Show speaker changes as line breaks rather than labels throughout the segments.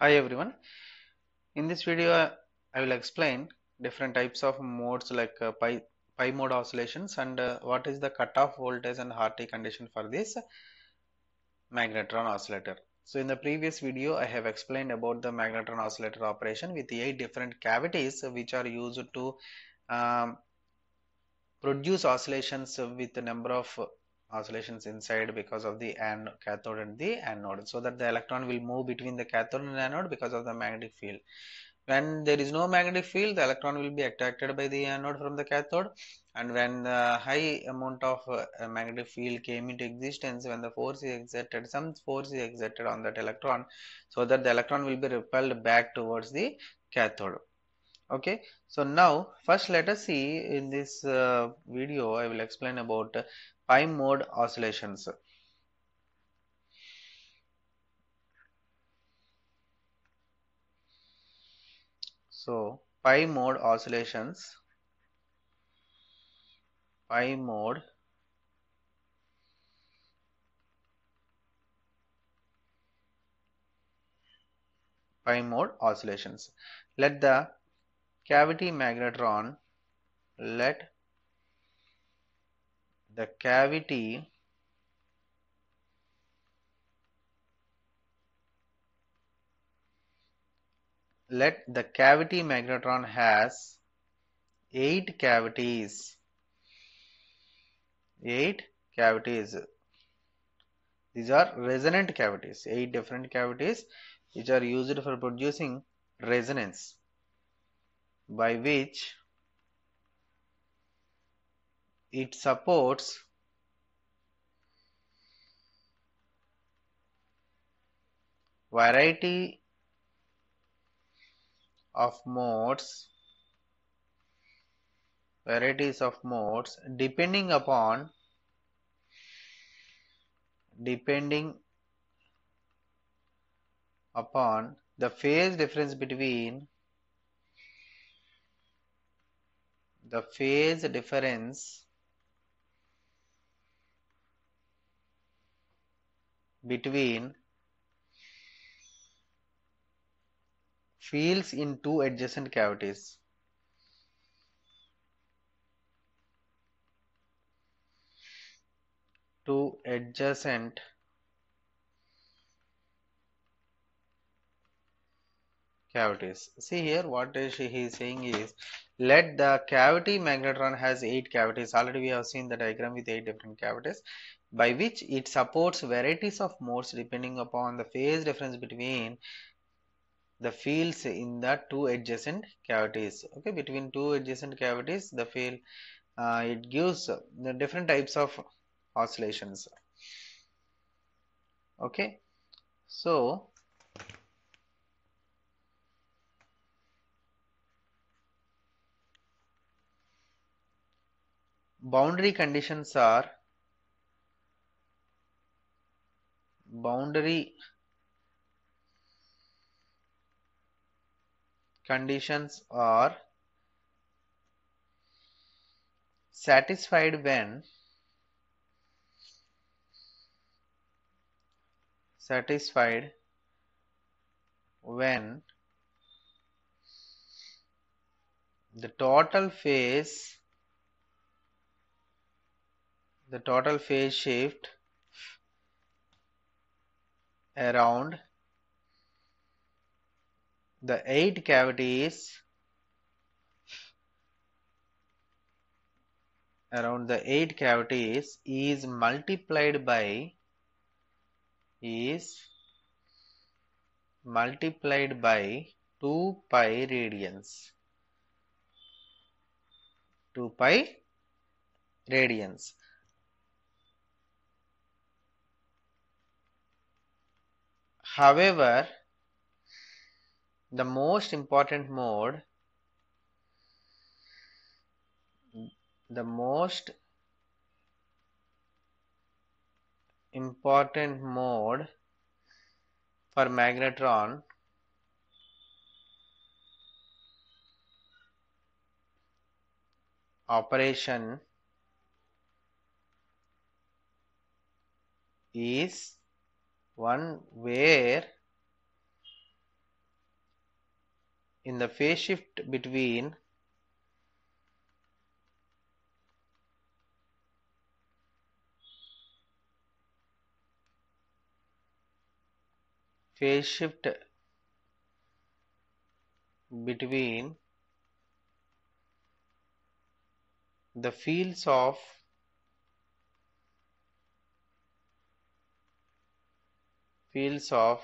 Hi everyone. In this video, I will explain different types of modes like uh, pi, pi mode oscillations and uh, what is the cutoff voltage and Hartree condition for this magnetron oscillator. So in the previous video, I have explained about the magnetron oscillator operation with eight different cavities which are used to um, produce oscillations with the number of oscillations inside because of the anode, cathode and the anode so that the electron will move between the cathode and anode because of the magnetic field. When there is no magnetic field the electron will be attracted by the anode from the cathode and when the high amount of uh, magnetic field came into existence when the force is exerted some force is exerted on that electron so that the electron will be repelled back towards the cathode. Okay so now first let us see in this uh, video i will explain about pi mode oscillations. So pi mode oscillations. Pi mode pi mode oscillations. Let the cavity magnetron let the cavity let the cavity magnetron has eight cavities. Eight cavities. These are resonant cavities. Eight different cavities which are used for producing resonance by which it supports variety of modes varieties of modes depending upon depending upon the phase difference between the phase difference between fields in two adjacent cavities. Two adjacent cavities. See here what is he is saying is let the cavity magnetron has eight cavities. Already we have seen the diagram with eight different cavities by which it supports varieties of modes depending upon the phase difference between the fields in the two adjacent cavities okay between two adjacent cavities the field uh, it gives the different types of oscillations okay so boundary conditions are boundary conditions are satisfied when satisfied when the total phase the total phase shift around the eight cavities around the eight cavities is multiplied by is multiplied by 2 pi radians. 2 pi radians however the most important mode the most important mode for magnetron operation is one where in the phase shift between phase shift between the fields of fields of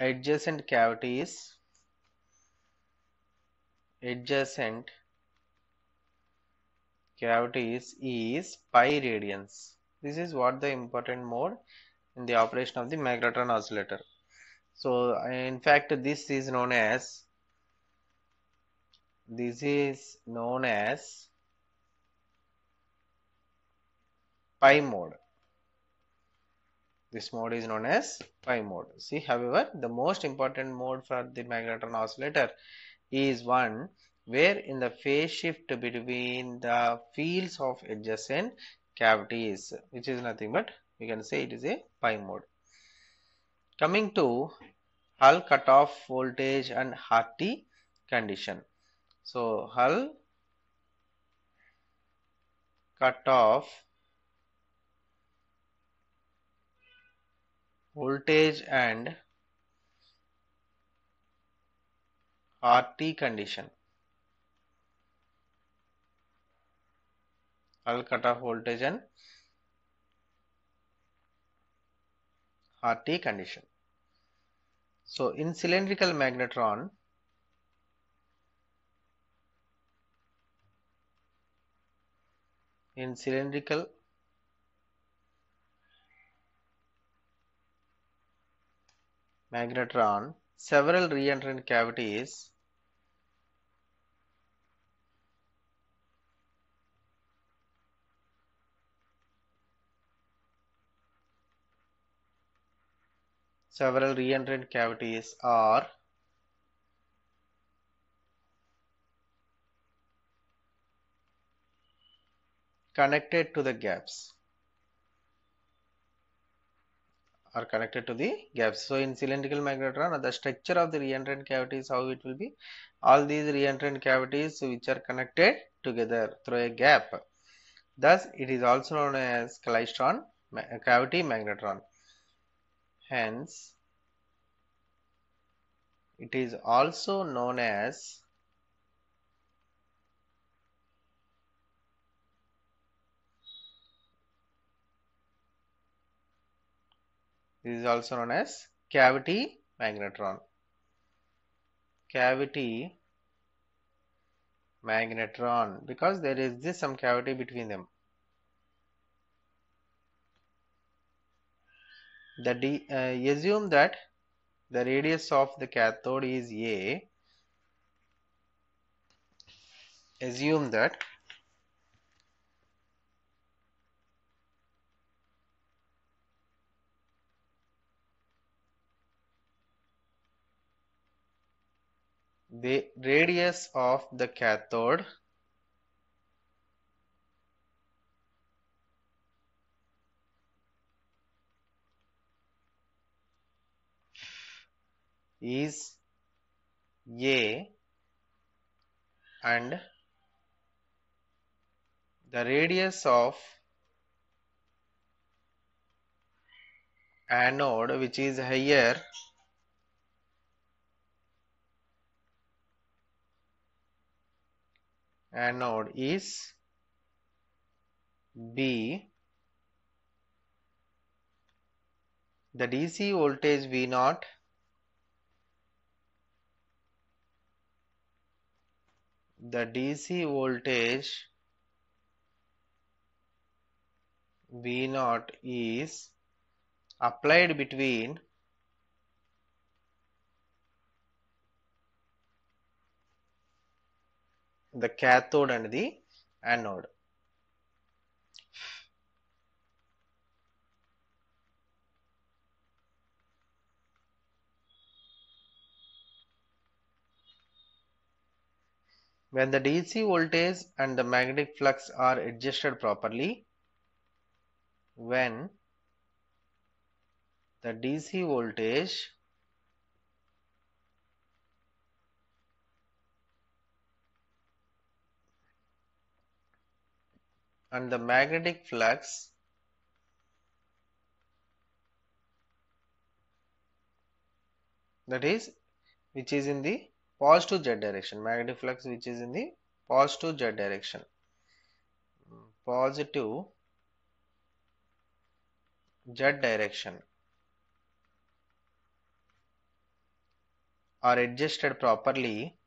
adjacent cavities adjacent cavities is pi radians. This is what the important mode in the operation of the magnetron oscillator. So in fact this is known as this is known as pi mode. This mode is known as pi mode. See, however, the most important mode for the magnetron oscillator is one where in the phase shift between the fields of adjacent cavities, which is nothing but we can say it is a pi mode. Coming to Hull cutoff voltage and Hartree condition. So Hull cutoff voltage and Hartree condition. Hull cutoff voltage and Hartree condition. So in cylindrical magnetron in cylindrical magnetron several reentrant cavities. Several reentrant cavities are connected to the gaps are connected to the gaps. So in cylindrical magnetron, the structure of the reentrant cavity is how it will be. All these reentrant cavities which are connected together through a gap. Thus, it is also known as klystron uh, cavity magnetron. Hence, it is also known as This is also known as cavity magnetron. Cavity magnetron because there is this some cavity between them. The D, uh, assume that the radius of the cathode is A. Assume that radius of the cathode. Is A and the radius of anode which is higher anode is B. The DC voltage V naught the DC voltage V naught is applied between the cathode and the anode. When the DC voltage and the magnetic flux are adjusted properly, when the DC voltage and the magnetic flux that is which is in the positive z direction. Magnetic flux which is in the positive z direction. Positive z direction are adjusted properly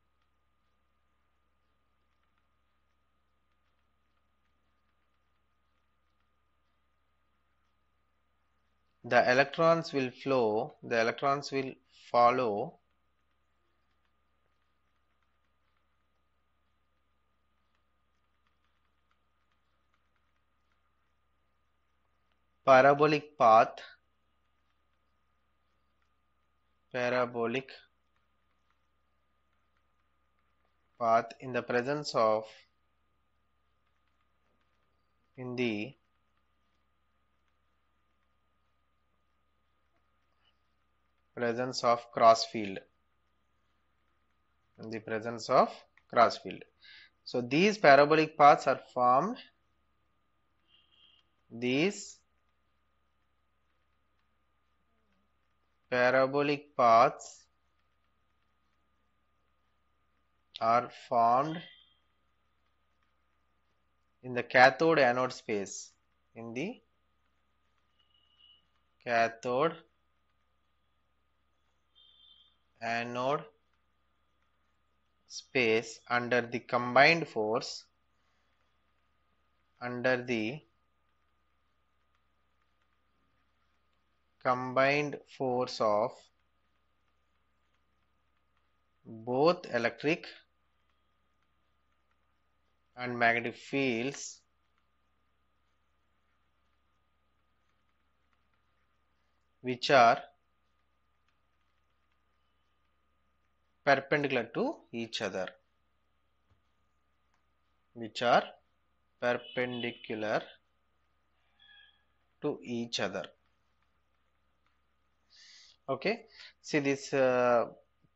the electrons will flow the electrons will follow parabolic path parabolic path in the presence of in the presence of cross field. In the presence of cross field. So these parabolic paths are formed. These parabolic paths are formed in the cathode anode space. In the cathode anode space under the combined force under the combined force of both electric and magnetic fields which are perpendicular to each other which are perpendicular to each other. Okay. See this uh,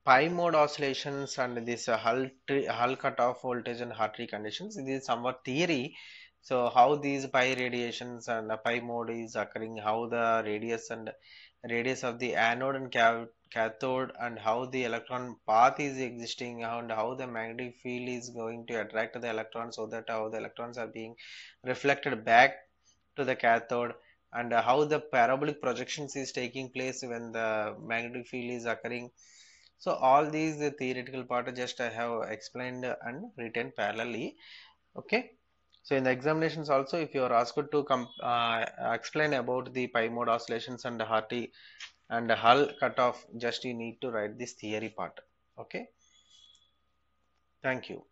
pi mode oscillations and this uh, hull hull cutoff voltage and Hartree conditions this is somewhat theory. So how these pi radiations and uh, pi mode is occurring how the radius and radius of the anode and cathode and how the electron path is existing and how the magnetic field is going to attract the electrons so that how the electrons are being reflected back to the cathode and how the parabolic projections is taking place when the magnetic field is occurring. So all these the theoretical part just i have explained and written parallelly. Okay so in the examinations also if you are asked to uh, explain about the pi mode oscillations and the Hartree and the Hull cutoff just you need to write this theory part. Okay? Thank you